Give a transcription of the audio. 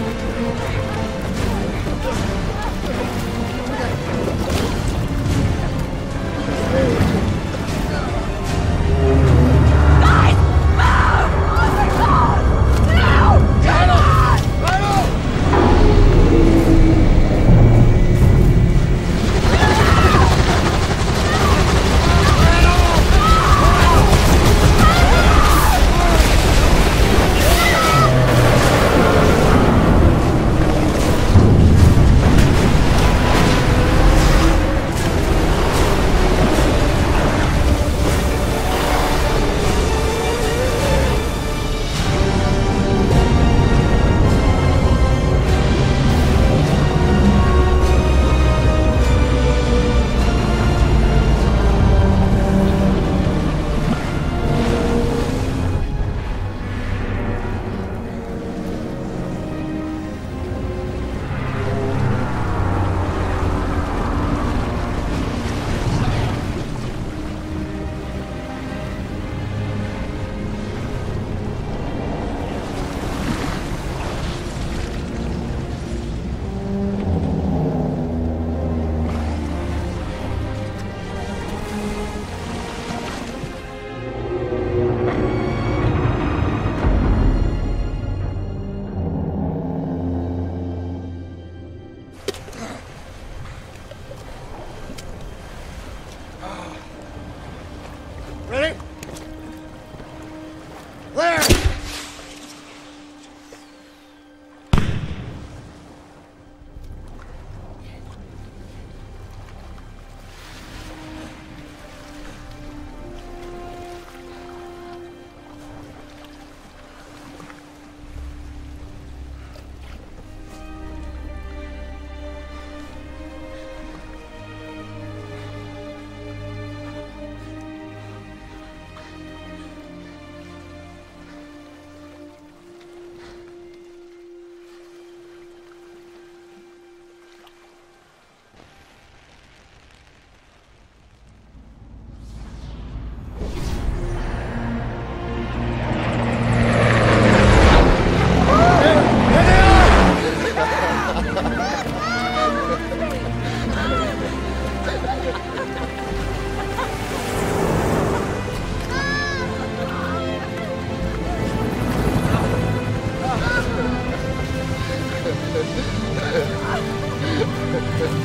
Hey. Ready? Yeah.